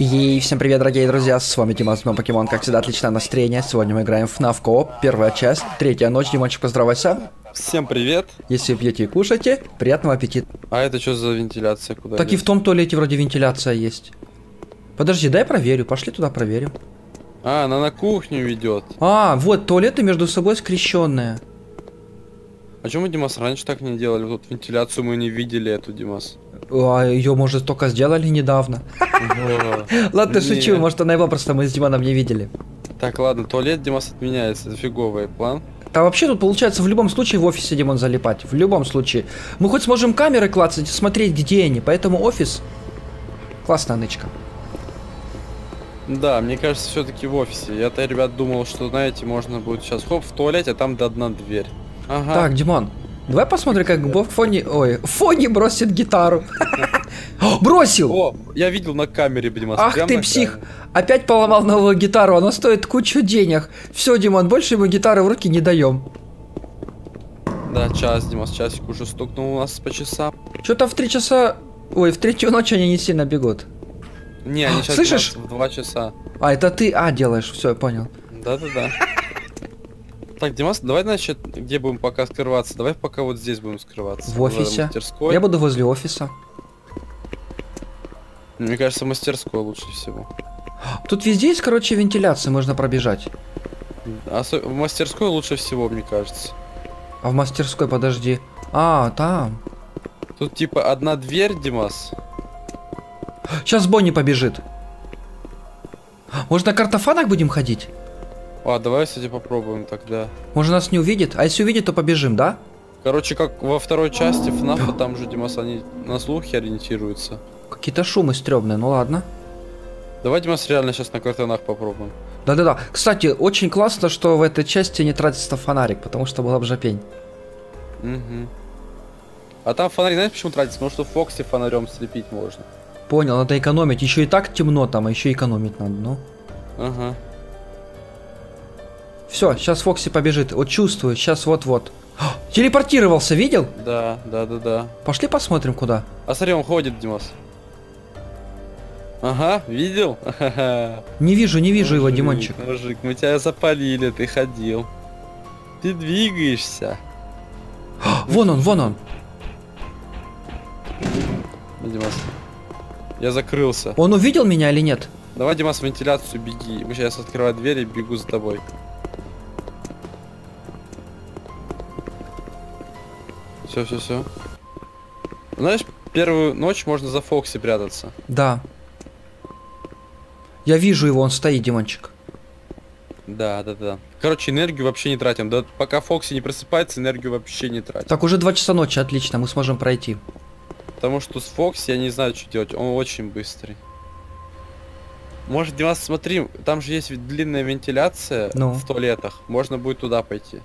И всем привет, дорогие друзья, с вами Димас, но Покемон, как всегда, отличное настроение. Сегодня мы играем в FNAF Coop, первая часть, третья ночь. Димончик, поздравайся. Всем привет. Если пьете и кушаете, приятного аппетита. А это что за вентиляция? Куда Так и в том туалете вроде вентиляция есть. Подожди, дай проверю, пошли туда проверим. А, она на кухню ведет. А, вот, туалеты между собой скрещенные. А чем мы, Димас, раньше так не делали? Вот вентиляцию мы не видели эту, Димас. А ее, может, только сделали недавно. Ладно, шучу, может, она его просто мы с Диманом не видели. Так, ладно, туалет, Димас, отменяется. Фиговый план. А вообще тут получается в любом случае в офисе Димон залипать. В любом случае. Мы хоть сможем камеры клацать и смотреть, где они. Поэтому офис... Классная нычка. Да, мне кажется, все-таки в офисе. Я-то, ребят, думал, что, знаете, можно будет сейчас хоп в туалете, а там до одна дверь. Ага. Так, Димон, давай посмотрим, как в фоне... Ой, в фоне бросит гитару. Бросил! О, я видел на камере, Димас. Ах ты псих! камере. Опять поломал новую гитару, она стоит кучу денег. Все, Димон, больше ему гитары в руки не даем. Да, час, Димас, часик уже стукнул у нас по часам. Что-то в три часа... Ой, в третью ночь они не сильно бегут. Не, они сейчас Слышишь? в два часа. А, это ты А делаешь, все, я понял. Да-да-да. Так, Димас, давай, значит, где будем пока скрываться? Давай пока вот здесь будем скрываться. В офисе. мастерской. Я буду возле офиса. Мне кажется, мастерской лучше всего. Тут везде есть, короче, вентиляция, можно пробежать. Осо- В мастерской лучше всего, мне кажется. А в мастерской, подожди. А, там. Тут типа одна дверь, Димас. Сейчас Бонни побежит. Может, на картофанах будем ходить? А, давай, кстати, попробуем тогда. Может, нас не увидит? А если увидит, то побежим, да? Короче, как во второй части ФНАФа, там же, Димас, они на слухи ориентируются. Какие-то шумы стрёмные, ну ладно. Давай, Димас, реально сейчас на картонах попробуем. Да-да-да. Кстати, очень классно, что в этой части не тратится фонарик, потому что была бы жопень. Угу. А там фонарик, знаешь, почему тратится? Потому что в Фоксе фонарем слепить можно. Понял, надо экономить. Еще и так темно там, а еще экономить надо, ну. Ага. Все, сейчас Фокси побежит. Вот чувствую, сейчас вот-вот. А, Телепортировался, видел? Да, да, да, да. Пошли посмотрим, куда. А смотри, он ходит, Димас. Ага, видел? Не вижу, не вижу его, Мужик, Димончик. Мужик, мы тебя запалили, ты ходил. Ты двигаешься. А, Вон он, вон он. Димас. Я закрылся. Он увидел меня или нет? Давай, Димас, в вентиляцию беги. Мы сейчас открываю дверь и бегу за тобой. Все, все, все. Знаешь, первую ночь можно за Фокси прятаться. Да. Я вижу его, он стоит, Димончик. Да, да, да. Короче, энергию вообще не тратим. Да, пока Фокси не просыпается, энергию вообще не тратим. Так, уже 2 часа ночи, отлично, мы сможем пройти. Потому что с Фокси я не знаю, что делать. Он очень быстрый. Может, Димас, смотри, там же есть длинная вентиляция Ну. в туалетах. Можно будет туда пойти.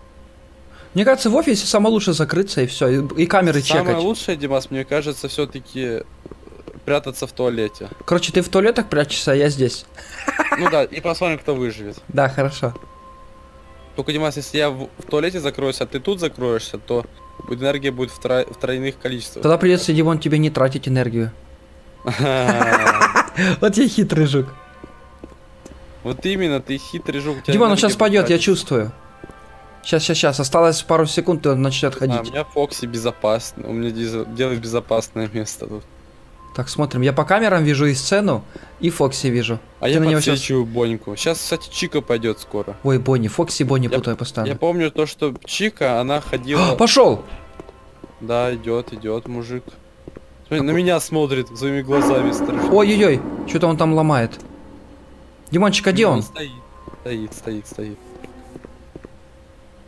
Мне кажется, в офисе самое лучше закрыться и все, и, и камеры Самое чекать. лучшее, Димас, мне кажется, все-таки прятаться в туалете. Короче, ты в туалетах прячешься, а я здесь. Ну да, и посмотрим, кто выживет. Да, хорошо. Только, Димас, если я в, в туалете закроюсь, а ты тут закроешься, то энергия будет в, тро- в тройных количествах. Тогда придется, Димон, тебе не тратить энергию. Вот я хитрый жук. Вот именно, ты хитрый жук. Димон, он сейчас пойдет, я чувствую. Сейчас, сейчас, сейчас. Осталось пару секунд, и он начнет А, у ходить. меня Фокси безопасно. У меня делает безопасное место тут. Так, смотрим. Я по камерам вижу и сцену, и Фокси вижу. А Ты я на него подсвечиваю Боньку. Сейчас, кстати, Чика пойдет скоро. Ой, Бонни, Фокси, Бонни Я- путаю постоянно. Я помню то, что Чика, она ходила... Пошел! Да, идет, идет, мужик. Смотри, на меня смотрит своими глазами страшно. Ой-ой-ой, что-то он там ломает. Димончик, а где он? Стоит, стоит, стоит, стоит.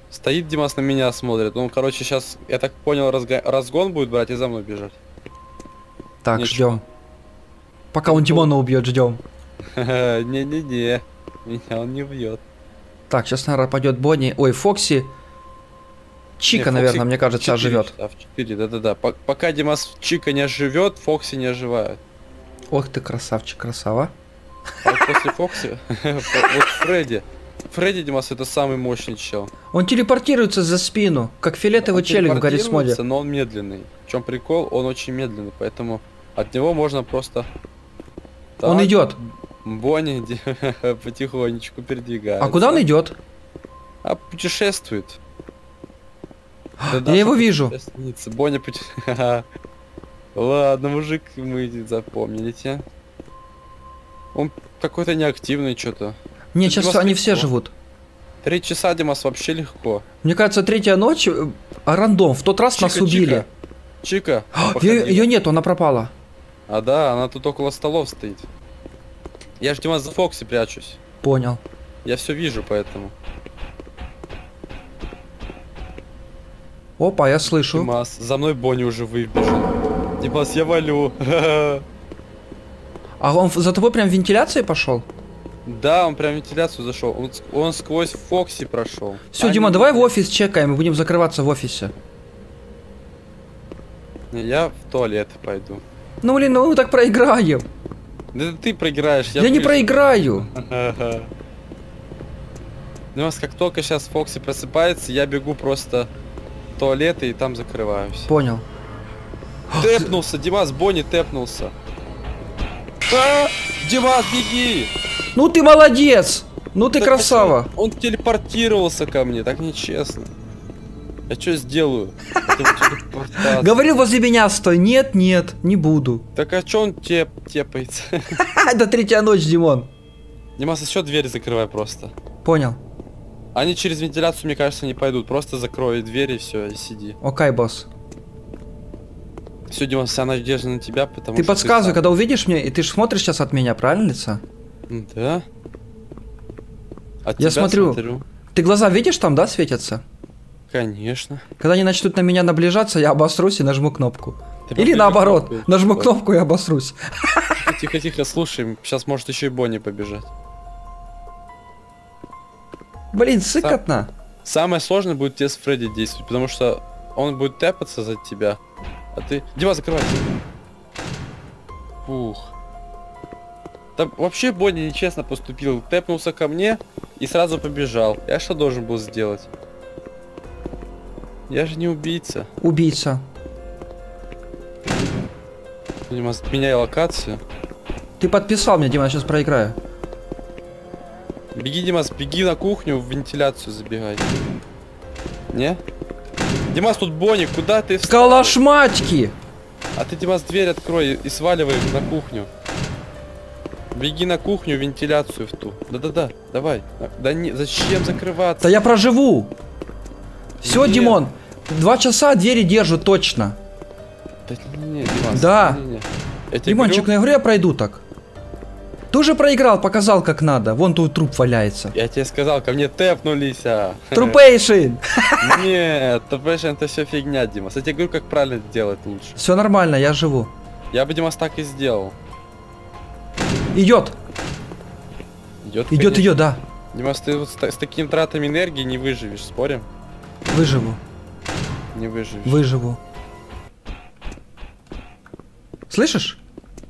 Стоит Димас на меня смотрит. Он, короче, сейчас, я так понял, разга- разгон будет брать и за мной бежать. Так, Ничего. ждем. Пока он Димона убьет, ждем. Не-не-не, меня он не убьет. Так, сейчас, наверное, пойдет Бонни. Ой, Фокси. Чика, Не, наверное, Фокси мне кажется, Четыре оживет. часа, в 4, да-да-да. По- Пока Димас Чика не оживет, Фокси не оживает. Ох ты, красавчик, красава. А вот после Фокси, вот Фредди. Фредди Димас это самый мощный чел. Он телепортируется за спину, как фиолетовый Он челик в Гаррис моде. телепортируется, но он медленный. В чем прикол? Он очень медленный, поэтому от него можно просто Он Так, идет. Бонни потихонечку передвигается. А куда он идет? А путешествует. Я его вижу. Боня пути... Ладно, мужик, мы запомнили тебя. Он какой-то неактивный что-то. Не, сейчас они легко. все живут. Три часа, Димас, вообще легко. Мне кажется, третья ночь, а рандом. В тот раз нас Чика, убили. Чика, походи. Ее, ее нет, она пропала. А да, она тут около столов стоит. Я ж, Димас, за Фокси прячусь. Понял. Я все вижу, поэтому. Опа, я слышу. Димас, за мной Бонни уже выбежал. Димас, я валю. А он за тобой прям в вентиляции пошел? Да, он прям в вентиляцию зашел. Он, он сквозь Фокси прошел. Все, А Дима, не- давай в офис чекаем, мы будем закрываться в офисе. Не, Я в туалет пойду. Ну блин, ну мы так проиграем. Да ты проиграешь. Я, не вижу. проиграю. Ага. Димас, как только сейчас Фокси просыпается, я бегу просто в туалет и там закрываюсь. Понял. Тэпнулся, Димас, Бонни тэпнулся. А! Димас, беги! Ну ты молодец! Ну ты Так красава! чё? Он телепортировался ко мне, так нечестно. Я что сделаю? Говорил возле меня стой. Нет, нет, не буду. Так а чё он теп тепается? Это третья ночь, Димон. Димас, еще дверь закрывай просто. Понял. Они через вентиляцию, мне кажется, не пойдут. Просто закрой дверь и все, и сиди. Окей, босс. Все, Димас, вся надежда на тебя, потому Ты что подсказывай, сам- когда увидишь меня, и ты же смотришь сейчас от меня, правильно лица? Да? От Я тебя смотрю. Ты глаза видишь там, да, светятся? Конечно. Когда они начнут на меня наближаться, я обосрусь и нажму кнопку. Ты Или наоборот, кнопку. нажму Вот. кнопку и обосрусь. Тихо, тихо, слушай. Сейчас может еще и Бонни побежать. Блин, сыкотно. Самое сложное будет тебе с Фредди действовать, потому что он будет тэпаться за тебя, а ты... Дима, закрывай. Фух. Да вообще Бонни нечестно поступил. Тэпнулся ко мне и сразу побежал. Я что должен был сделать? Я же не убийца. Убийца. Дима, меняй локацию. Ты подписал меня, Дима, я сейчас проиграю. Беги, Димас, беги на кухню, в вентиляцию забегай. Не? Димас, тут Бонни, куда ты встал? Калашматьки! А ты, Димас, дверь открой и сваливай на кухню. Беги на кухню, вентиляцию в ту. Да-да-да, давай. Да не, зачем закрываться? Да я проживу! Все, Нет. Димон, два часа двери держу точно. Да не, не, Димас. Да. не-не-не. Я тебе Димончик, говорю, на игре я пройду так. Ты уже проиграл, показал как надо. Вон тут труп валяется. я тебе сказал, ко мне тэпнулись, а. Трупейшин! Нет, понимаешь, это все фигня, Димас. Я тебе говорю, как правильно делать лучше. Все нормально, я живу. Я бы, Димас, так и сделал. Идет, Идет, идет, конечно. идет, да. Димас, ты вот с, с такими тратами энергии не выживешь, спорим? Выживу, Не выживешь. выживу. Слышишь?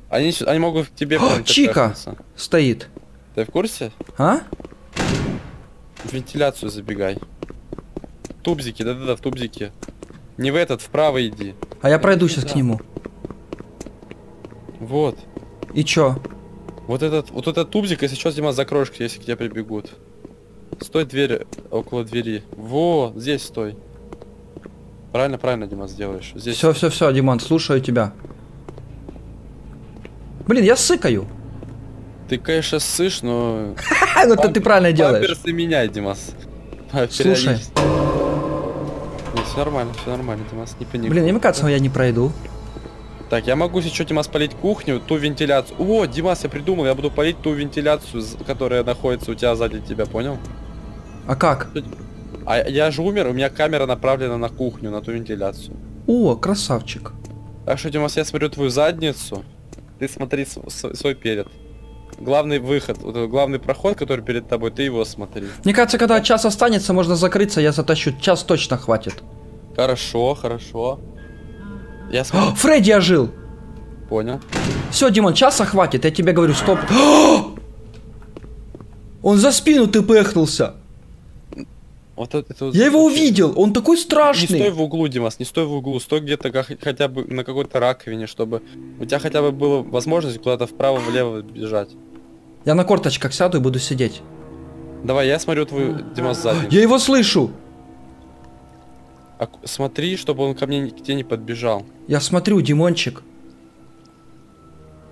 Они, они могут к тебе О, Чика! тэпнуться. Стоит. Ты в курсе? А? В вентиляцию забегай. Тубзики, да-да-да, в тубзики. Не в этот, вправо иди. А я пройду сейчас Да. к нему. Вот. И чё? Вот этот, вот этот тубзик, если что, Дима, закроешь, если к тебе прибегут. Стой дверь около двери. Во, здесь стой. Правильно, правильно, Дима, сделаешь. Здесь. Все, все, все, Димон, слушаю тебя. Блин, я сыкаю. Ты, конечно, ссышь, но... Ну это ты правильно делаешь. Памперсы меняй, Димас. Слушай. все нормально, все нормально, Димас, не паникуй. Блин, мне кажется, я не пройду. Так, я могу сейчас, Димас, полить кухню, ту вентиляцию. О, Димас, я придумал, я буду полить ту вентиляцию, которая находится у тебя сзади тебя, понял? А как? А я же умер, у меня камера направлена на кухню, на ту вентиляцию. О, красавчик. Так что, Димас, я смотрю твою задницу, ты смотри свой перед. Главный выход, вот главный проход, который перед тобой, ты его смотри. Мне кажется, когда час останется, можно закрыться, я затащу. Час точно хватит. Хорошо, хорошо. Я смотрю, Фредди ожил. понял. Все, Димон, часа хватит, я тебе говорю, стоп. Он за спину ты пыхнулся. Вот это, это Я его увидел, он такой Не стой страшный. в углу, Димас, не стой в углу, стой где-то как- хотя бы на какой-то раковине, чтобы у тебя хотя бы была возможность куда-то вправо-влево бежать. Я на корточках сяду и буду сидеть. Давай, я смотрю твою, Димас, задницу. Я его слышу. А смотри, чтобы он ко мне тебе не подбежал. Я смотрю, Димончик.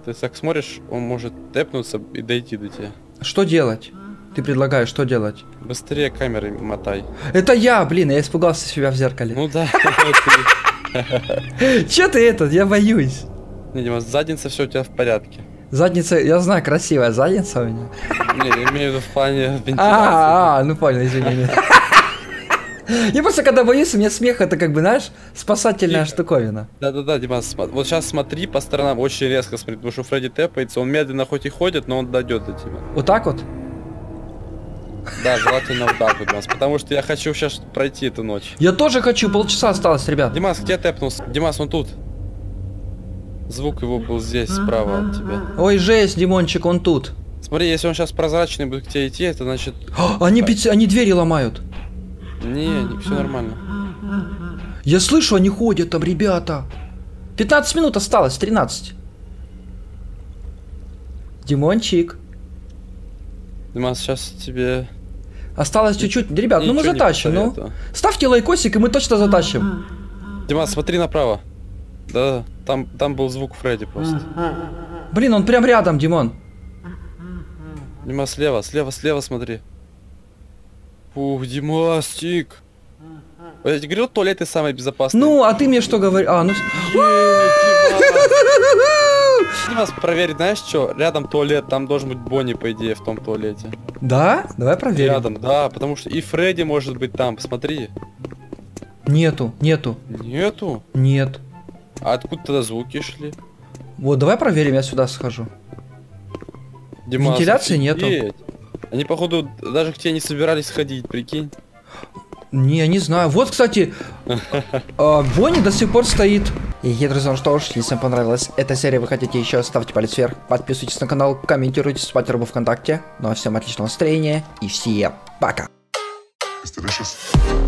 Ты так смотришь, он может тэпнуться и дойти до тебя. Что делать? Ты предлагаешь, что делать? Быстрее камерой мотай. Это я, блин, я испугался себя в зеркале. Ну да, Че ты этот? Я боюсь. Не, Димас, задница все у тебя в порядке. Задница, я знаю, красивая задница у меня. Не, я имею в виду в плане вентиляции. А, а, ну понял, извини. Я просто когда боюсь, у меня смех это как бы, знаешь, спасательная Тихо. штуковина. Да-да-да, Димас, вот сейчас смотри по сторонам, очень резко смотри, потому что Фредди тэпается, он медленно хоть и ходит, но он дойдет до тебя. Вот так вот? Да, желательно вот так вот, Димас, потому что я хочу сейчас пройти эту ночь. Я тоже хочу, полчаса осталось, ребят. Димас, где тэпнулся? Димас, он тут. Звук его был здесь, справа от тебя. Ой, жесть, Димончик, он тут. Смотри, если он сейчас прозрачный будет к тебе идти, это значит... А, Они, пяти- они двери ломают. Не, не, все нормально. Я слышу, они ходят там, ребята. 15 минут осталось, 13. Димончик. Димас, сейчас тебе... Осталось чуть-чуть. Ребят, ну мы затащим, ну. Ставьте лайкосик, и мы точно затащим. Димас, смотри направо. Да, там, там был звук Фредди просто. Блин, он прям рядом, Димон. Димас, слева, слева, слева смотри. Ух, Димасик. Я тебе говорил, туалеты самые безопасные. Ну, а ты мне что говоришь? А, ну... Димас, проверь, знаешь что? Рядом туалет, там должен быть Бонни, по идее, в том туалете. Да? Давай проверим. Рядом, да, потому что и Фредди может быть там, посмотри. Нету, нету, Нету. нет. А откуда тогда звуки шли? Вот, давай проверим, я сюда схожу. Димас, Вентиляции нету. Они, походу, даже к тебе не собирались ходить, прикинь. Не, не знаю. Вот, кстати, а, Бонни до сих пор стоит. И, друзья, ну что ж, если вам понравилась эта серия, вы хотите еще, ставьте палец вверх, подписывайтесь на канал, комментируйте, ставьте рубу ВКонтакте. Ну а всем отличного настроения и всем пока. It's delicious.